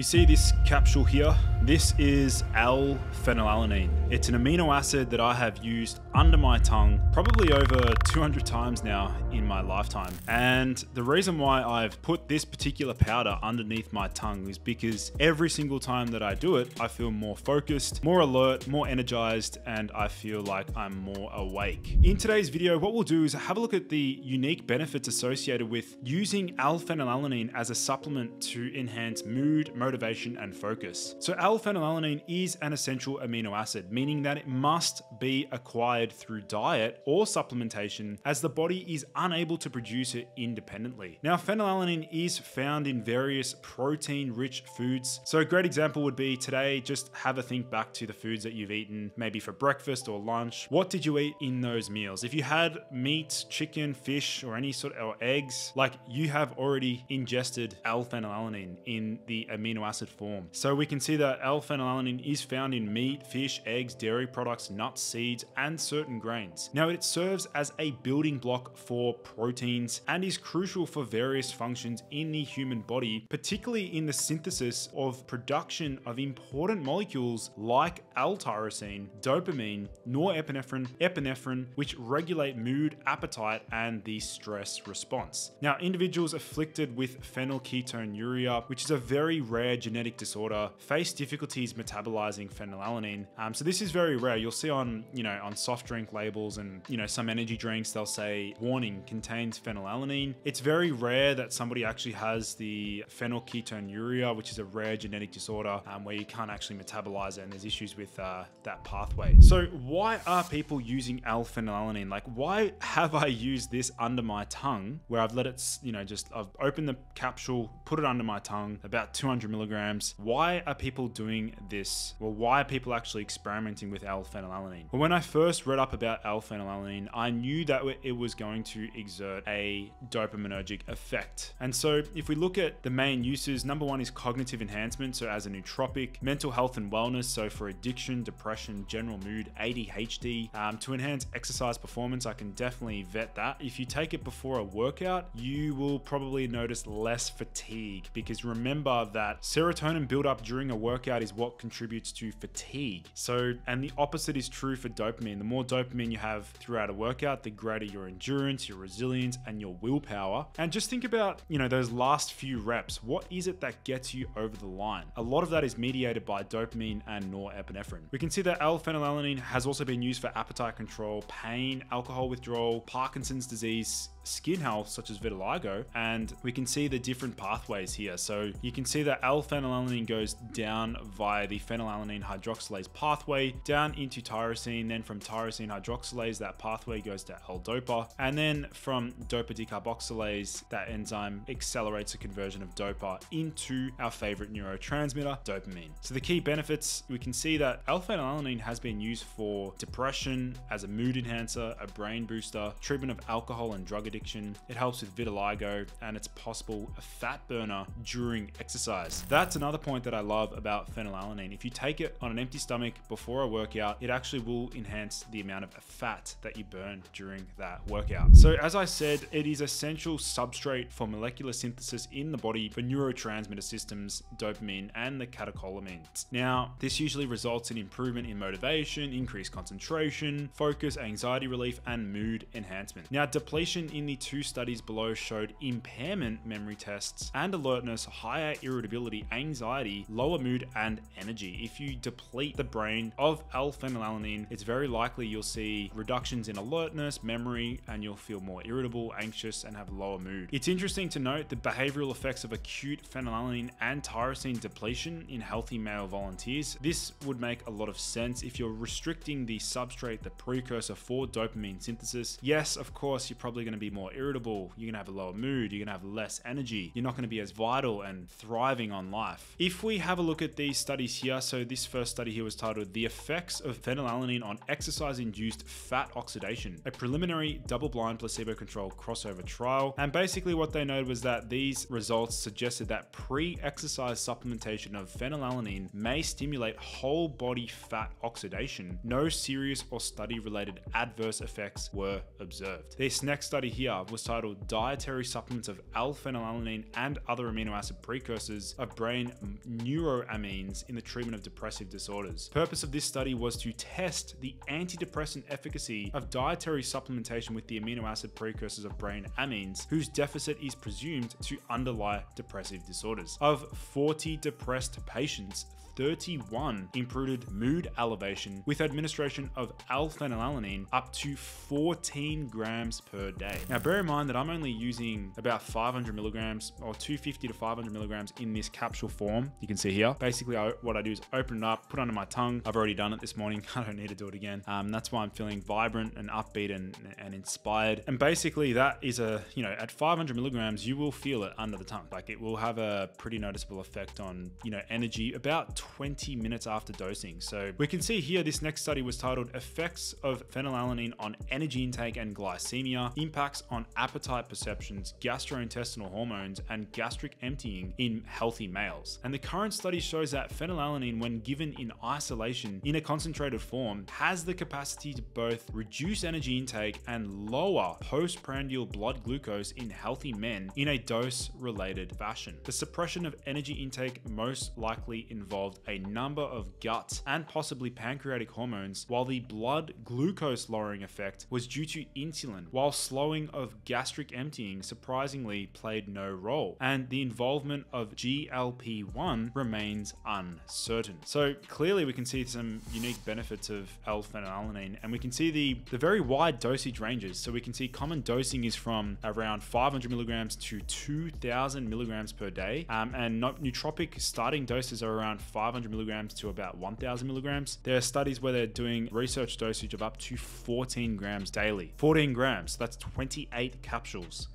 You see this capsule here? This is L-phenylalanine. It's an amino acid that I have used under my tongue probably over 200 times now in my lifetime. And the reason why I've put this particular powder underneath my tongue is because every single time that I do it, I feel more focused, more alert, more energized, and I feel like I'm more awake. In today's video, what we'll do is have a look at the unique benefits associated with using L-phenylalanine as a supplement to enhance mood, motivation, and focus. So L-phenylalanine is an essential amino acid, meaning that it must be acquired through diet or supplementation as the body is unable to produce it independently. Now, phenylalanine is found in various protein-rich foods. So a great example would be today, just have a think back to the foods that you've eaten, maybe for breakfast or lunch. What did you eat in those meals? If you had meat, chicken, fish, or any sort of or eggs, like you have already ingested L-phenylalanine in the amino amino acid form. So we can see that L-phenylalanine is found in meat, fish, eggs, dairy products, nuts, seeds, and certain grains. Now it serves as a building block for proteins and is crucial for various functions in the human body, particularly in the synthesis of production of important molecules like L-tyrosine, dopamine, norepinephrine, epinephrine, which regulate mood, appetite, and the stress response. Now, individuals afflicted with phenylketonuria, which is a very rare rare genetic disorder face difficulties metabolizing phenylalanine. Um, so this is very rare. You'll see on, you know, on soft drink labels and, you know, some energy drinks, they'll say warning contains phenylalanine. It's very rare that somebody actually has the phenylketonuria, which is a rare genetic disorder um, where you can't actually metabolize it and there's issues with uh, that pathway. So why are people using L-phenylalanine? Like why have I used this under my tongue where I've let it, you know, just I've opened the capsule, put it under my tongue, about 200 milligrams. Why are people doing this? Well, why are people actually experimenting with L-phenylalanine? Well, when I first read up about L-phenylalanine, I knew that it was going to exert a dopaminergic effect. And so if we look at the main uses, number one is cognitive enhancement. So as a nootropic, mental health and wellness. So for addiction, depression, general mood, ADHD, um, to enhance exercise performance, I can definitely vet that. If you take it before a workout, you will probably notice less fatigue because remember that serotonin buildup during a workout is what contributes to fatigue. So, and the opposite is true for dopamine. The more dopamine you have throughout a workout, the greater your endurance, your resilience, and your willpower. And just think about, you know, those last few reps. What is it that gets you over the line? A lot of that is mediated by dopamine and norepinephrine. We can see that L-phenylalanine has also been used for appetite control, pain, alcohol withdrawal, Parkinson's disease, skin health such as vitiligo and we can see the different pathways here. So you can see that L-phenylalanine goes down via the phenylalanine hydroxylase pathway down into tyrosine then from tyrosine hydroxylase that pathway goes to L-dopa and then from dopa decarboxylase that enzyme accelerates the conversion of dopa into our favorite neurotransmitter dopamine. So the key benefits we can see that L-phenylalanine has been used for depression as a mood enhancer a brain booster treatment of alcohol and drug addiction, it helps with vitiligo, and it's possible a fat burner during exercise. That's another point that I love about phenylalanine. If you take it on an empty stomach before a workout, it actually will enhance the amount of fat that you burn during that workout. So as I said, it is essential substrate for molecular synthesis in the body for neurotransmitter systems, dopamine, and the catecholamines. Now, this usually results in improvement in motivation, increased concentration, focus, anxiety relief, and mood enhancement. Now, depletion in in the two studies below showed impairment memory tests and alertness, higher irritability, anxiety, lower mood, and energy. If you deplete the brain of L-phenylalanine, it's very likely you'll see reductions in alertness, memory, and you'll feel more irritable, anxious, and have lower mood. It's interesting to note the behavioral effects of acute phenylalanine and tyrosine depletion in healthy male volunteers. This would make a lot of sense if you're restricting the substrate, the precursor for dopamine synthesis. Yes, of course, you're probably going to be more irritable, you're gonna have a lower mood, you're gonna have less energy, you're not gonna be as vital and thriving on life. If we have a look at these studies here, so this first study here was titled The Effects of Phenylalanine on Exercise-Induced Fat Oxidation, a preliminary double-blind placebo-controlled crossover trial. And basically what they noted was that these results suggested that pre-exercise supplementation of phenylalanine may stimulate whole body fat oxidation. No serious or study-related adverse effects were observed. This next study here here was titled Dietary Supplements of L-phenylalanine and Other Amino Acid Precursors of Brain Neuroamines in the Treatment of Depressive Disorders. Purpose of this study was to test the antidepressant efficacy of dietary supplementation with the amino acid precursors of brain amines, whose deficit is presumed to underlie depressive disorders. Of 40 depressed patients, 31 improved mood elevation with administration of L-phenylalanine up to 14 grams per day. Now, bear in mind that I'm only using about 500 milligrams or 250 to 500 milligrams in this capsule form. You can see here. Basically, I, what I do is open it up, put it under my tongue. I've already done it this morning. I don't need to do it again. Um, that's why I'm feeling vibrant and upbeat and, and inspired. And basically, that is a, you know, at 500 milligrams, you will feel it under the tongue. Like it will have a pretty noticeable effect on, you know, energy about 20 minutes after dosing. So we can see here this next study was titled Effects of Phenylalanine on Energy Intake and Glycemia, Impacts on Appetite Perceptions, Gastrointestinal Hormones, and Gastric Emptying in Healthy Males. And the current study shows that phenylalanine, when given in isolation in a concentrated form, has the capacity to both reduce energy intake and lower postprandial blood glucose in healthy men in a dose related fashion. The suppression of energy intake most likely involved a number of gut and possibly pancreatic hormones, while the blood glucose lowering effect was due to insulin, while slowing of gastric emptying surprisingly played no role, and the involvement of GLP-1 remains uncertain. So clearly we can see some unique benefits of L-phenylalanine, and we can see the, the very wide dosage ranges. So we can see common dosing is from around 500 milligrams to 2000 milligrams per day, um, and nootropic starting doses are around 500 milligrams to about 1000 milligrams. There are studies where they're doing research dosage of up to 14 grams daily. 14 grams, that's 28 capsules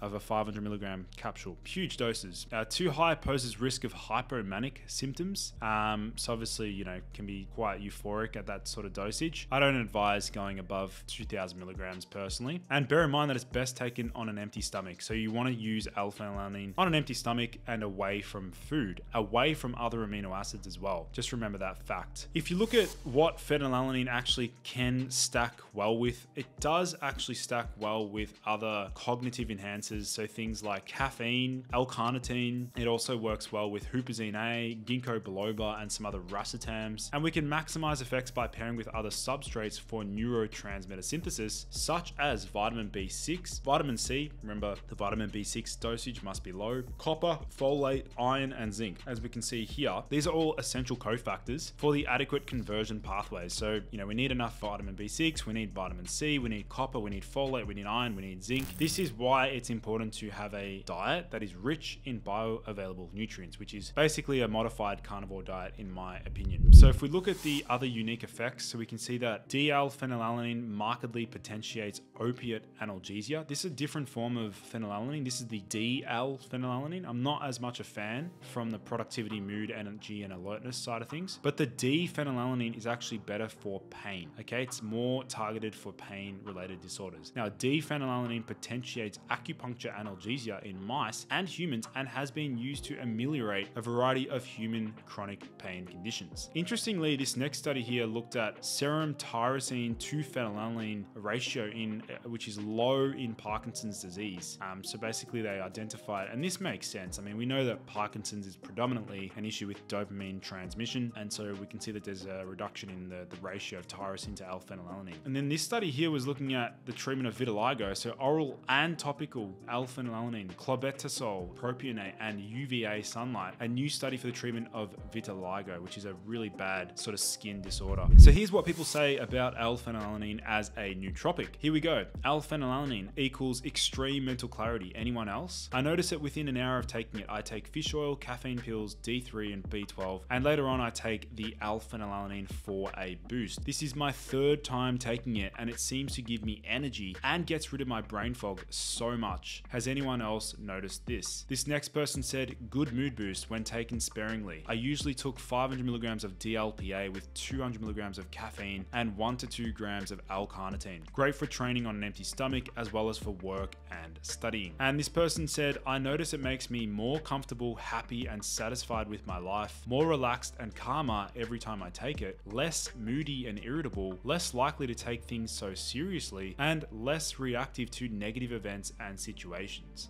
of a 500 milligram capsule. Huge doses. Uh, too high poses risk of hypomanic symptoms. Um, so obviously, you know, can be quite euphoric at that sort of dosage. I don't advise going above 2000 milligrams personally. And bear in mind that it's best taken on an empty stomach. So you want to use L-phenylalanine on an empty stomach and away from food, away from other amino acids as well. Just remember that fact. If you look at what phenylalanine actually can stack well with, it does actually stack well with other cognitive enhancers so things like caffeine, L-carnitine. It also works well with huperzine A, ginkgo biloba, and some other racetams. And we can maximize effects by pairing with other substrates for neurotransmitter synthesis, such as vitamin B6, vitamin C. Remember, the vitamin B6 dosage must be low. Copper, folate, iron, and zinc. As we can see here, these are all essential cofactors for the adequate conversion pathways. So, you know, we need enough vitamin B6, we need vitamin C, we need copper, we need folate, we need iron, we need zinc. This is why it's important important to have a diet that is rich in bioavailable nutrients, which is basically a modified carnivore diet, in my opinion. So, if we look at the other unique effects, so we can see that D-L-phenylalanine markedly potentiates opiate analgesia. This is a different form of phenylalanine. This is the D-L-phenylalanine. I'm not as much a fan from the productivity, mood, energy, and alertness side of things, but the D-phenylalanine is actually better for pain. Okay, it's more targeted for pain-related disorders. Now, D-phenylalanine potentiates acupuncture analgesia in mice and humans and has been used to ameliorate a variety of human chronic pain conditions. Interestingly, this next study here looked at serum tyrosine to phenylalanine ratio in uh, which is low in Parkinson's disease. Um, so basically they identified, and this makes sense. I mean, we know that Parkinson's is predominantly an issue with dopamine transmission, and so we can see that there's a reduction in the, the ratio of tyrosine to L-phenylalanine. And then this study here was looking at the treatment of vitiligo, so oral and topical alpha-phenylalanine, clobetasol, propionate, and UVA sunlight, a new study for the treatment of vitiligo, which is a really bad sort of skin disorder. So here's what people say about L-phenylalanine as a nootropic. Here we go. L-phenylalanine equals extreme mental clarity. Anyone else? I notice it within an hour of taking it. I take fish oil, caffeine pills, D3 and B12, and later on I take the L-phenylalanine for a boost. This is my third time taking it and it seems to give me energy and gets rid of my brain fog so much much. Has anyone else noticed this? This next person said, good mood boost when taken sparingly. I usually took 500 milligrams of DLPA with 200 milligrams of caffeine and 1 to 2 grams of L-carnitine. Great for training on an empty stomach as well as for work and studying. And this person said, I notice it makes me more comfortable, happy, and satisfied with my life, more relaxed and calmer every time I take it, less moody and irritable, less likely to take things so seriously, and less reactive to negative events and situations.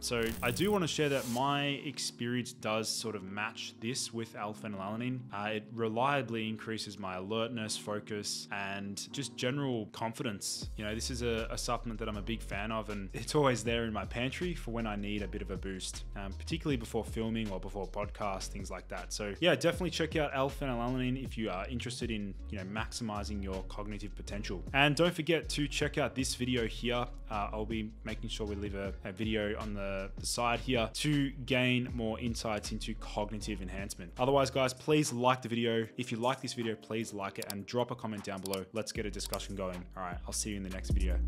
So I do want to share that my experience does sort of match this with L-phenylalanine. Uh, it reliably increases my alertness, focus, and just general confidence. You know, this is a, a supplement that I'm a big fan of, and it's always there in my pantry for when I need a bit of a boost, um, particularly before filming or before podcasts, things like that. So yeah, definitely check out L-phenylalanine if you are interested in, you know, maximizing your cognitive potential. And don't forget to check out this video here. Uh, I'll be making sure we leave a, a video on the, side here to gain more insights into cognitive enhancement. Otherwise, guys, please like the video. If you like this video, please like it and drop a comment down below. Let's get a discussion going. All right, I'll see you in the next video.